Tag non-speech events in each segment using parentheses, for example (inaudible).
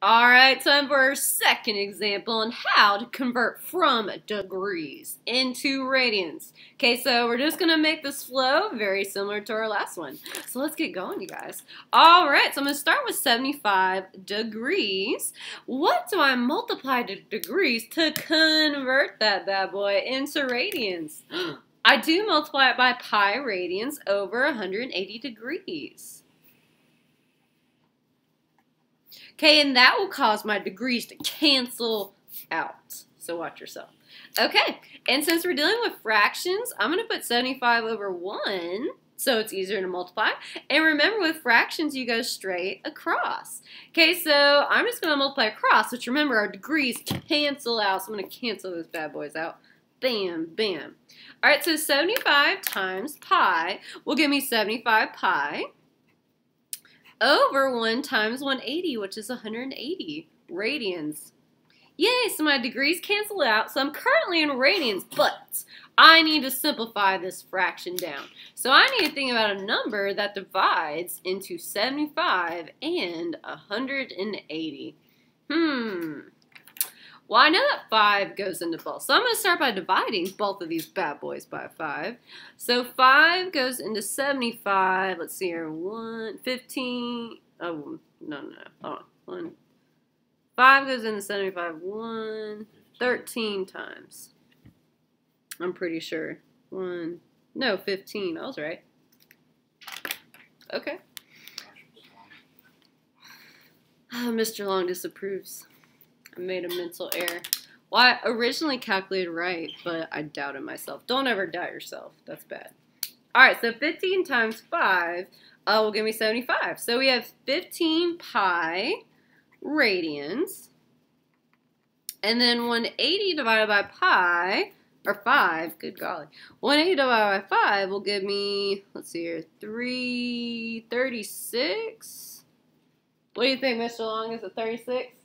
All right, time for our second example on how to convert from degrees into radians. Okay, so we're just going to make this flow very similar to our last one. So let's get going, you guys. All right, so I'm going to start with 75 degrees. What do I multiply to degrees to convert that bad boy into radians? (gasps) I do multiply it by pi radians over 180 degrees. Okay, and that will cause my degrees to cancel out. So watch yourself. Okay, and since we're dealing with fractions, I'm going to put 75 over 1 so it's easier to multiply. And remember, with fractions, you go straight across. Okay, so I'm just going to multiply across, which remember, our degrees cancel out, so I'm going to cancel those bad boys out. Bam, bam. All right, so 75 times pi will give me 75 pi over 1 times 180, which is 180 radians. Yay, so my degrees cancel out, so I'm currently in radians, but I need to simplify this fraction down. So I need to think about a number that divides into 75 and 180. Hmm. Well, I know that 5 goes into both. So I'm going to start by dividing both of these bad boys by 5. So 5 goes into 75. Let's see here. 1, 15. Oh, no, no. Hold on. 1. 5 goes into 75. 1, 13 times. I'm pretty sure. 1. No, 15. I was right. Okay. (sighs) Oh, Mr. Long disapproves. I made a mental error. Well, I originally calculated right, but I doubted myself. Don't ever doubt yourself. That's bad. All right, so 15 times 5 uh, will give me 75. So we have 15 pi radians. And then 180 divided by pi, or 5, good golly. 180 divided by 5 will give me, let's see here, 336. What do you think, Mr. Long? Is it 36?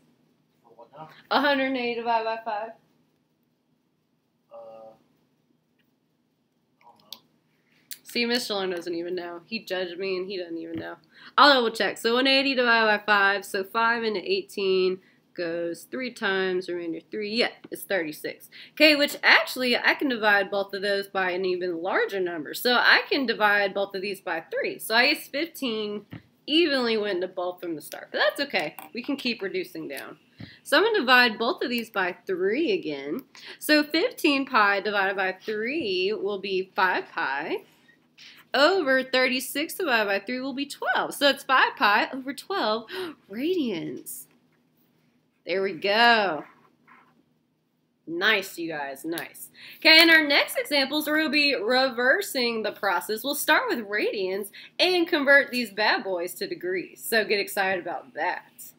180 divided by 5. Uh, See, Mr. Long doesn't even know. He judged me and he doesn't even know. I'll double check. So 180 divided by 5. So 5 into 18 goes 3 times, remainder 3. Yeah, it's 36. Okay, which actually I can divide both of those by an even larger number. So I can divide both of these by 3. So I guess 15 evenly went to both from the start. But that's okay. We can keep reducing down. So I'm going to divide both of these by 3 again. So 15 pi divided by 3 will be 5 pi. Over 36 divided by 3 will be 12. So it's 5 pi over 12 radians. There we go. Nice, you guys, nice. Okay, in our next examples, we'll be reversing the process. We'll start with radians and convert these bad boys to degrees. So get excited about that.